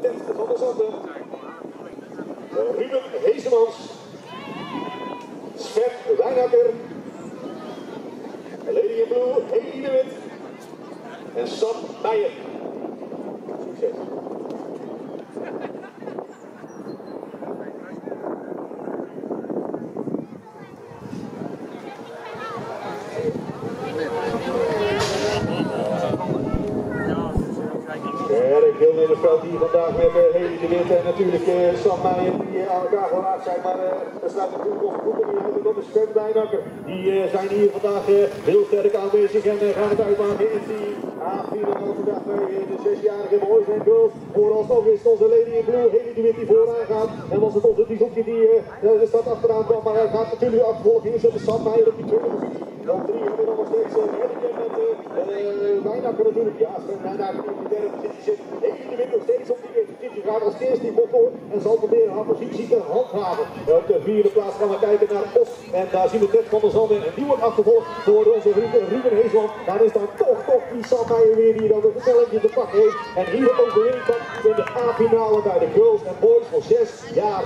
Beste van der Zanten, Ruben Heesemans. Sven Wijnakker. Lady in Blue, Henny Wit. En Sam Meijer. Het veld hier vandaag met uh, Heli de Wit en natuurlijk uh, Sam Meijer die uh, aan elkaar gelaat zijn. Maar uh, er staat natuurlijk nog goed in uit. Dat is Sven. Die zijn hier vandaag heel sterk aanwezig en gaan het uitmaken in die A4 vandaag bij de zesjarige boys en girls. Vooralsnog is het onze Lady in Blue, Heli de Wit die vooraan gaat. En was het onze Dieseltje die de stad achteraan kwam. Maar hij gaat natuurlijk achtervolgen. Hier zit de Sam Meijer op die tweede positie. Dan drie hebben we nog steeds een handicap met Bijnakker natuurlijk. Ja, Sven Bijnakker in die derde positie zit. Heli de Wit nog steeds op die eerste positie. Gaat als eerste die door en zal proberen haar positie te handhaven. Op de vierde plaats gaan we kijken naar Os. En daar zien we Ted van der Zanden. En die wordt achtervolgd door onze vrienden Ruben Heesland. Daar is dan toch, toch die Sam Meijer weer die dan een versnellingje te pakken heeft. En hier de overwinning kan in de A-finale bij de girls en boys van 6 jaar.